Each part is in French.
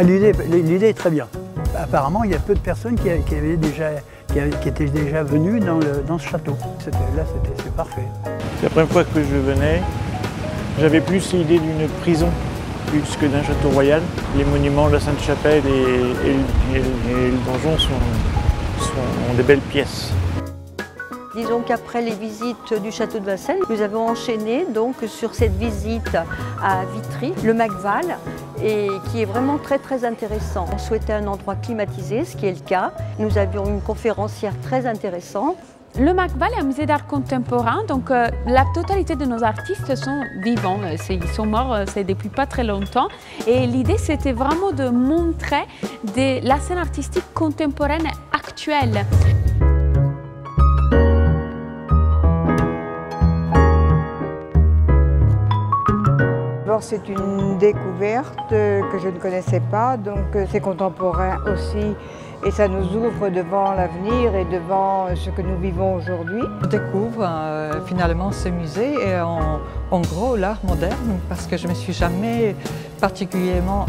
Ah, l'idée, l'idée est très bien. Apparemment, il y a peu de personnes qui, avaient déjà, qui, étaient déjà venues dans, le, dans ce château. Là, c'est parfait. C'est la première fois que je venais. J'avais plus l'idée d'une prison plus que d'un château royal. Les monuments de la Sainte-Chapelle et, le donjon sont, sont des belles pièces. Disons qu'après les visites du château de Vincennes, nous avons enchaîné donc sur cette visite à Vitry, le Macval, et qui est vraiment très très intéressant. On souhaitait un endroit climatisé, ce qui est le cas. Nous avions une conférencière très intéressante. Le Macval est un musée d'art contemporain, donc euh, la totalité de nos artistes sont vivants. Euh, ils sont morts euh, c'est depuis pas très longtemps. Et l'idée, c'était vraiment de montrer la scène artistique contemporaine actuelle. C'est une découverte que je ne connaissais pas, donc euh, c'est contemporain aussi et ça nous ouvre devant l'avenir et devant ce que nous vivons aujourd'hui. Je découvre euh, finalement ce musée et en, gros l'art moderne parce que je ne me suis jamais particulièrement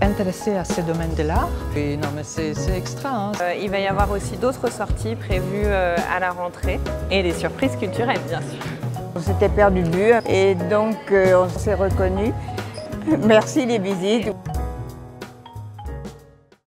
intéressée à ce domaine de l'art. Non mais c'est extra. Hein. Euh, il va y avoir aussi d'autres sorties prévues à la rentrée et des surprises culturelles bien sûr. On s'était perdu de et donc euh, on s'est reconnus. Merci les visites.